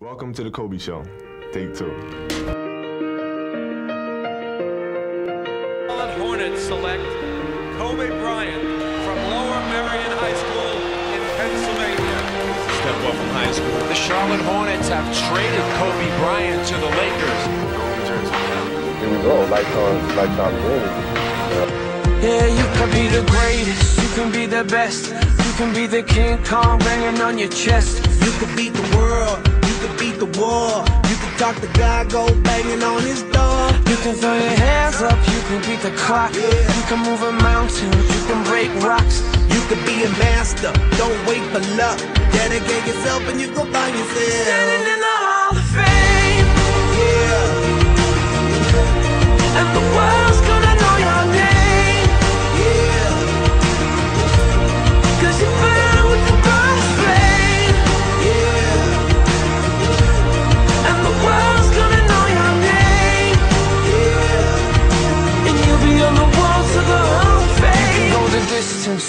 Welcome to the Kobe Show. Take two. Charlotte Hornets select Kobe Bryant from Lower Merion High School in Pennsylvania. Step up from high school. The Charlotte Hornets have traded Kobe Bryant to the Lakers. Here we go, lifetime, lifetime dream. Yeah, you can be the greatest, you can be the best You can be the King Kong banging on your chest You could beat the world, you could beat the war. You can talk to God, go banging on his door. You can throw your hands up, you can beat the clock You can move a mountain, you can break rocks You could be a master, don't wait for luck. Dedicate yourself and you go find yourself. Standing in the Hall of Fame Yeah,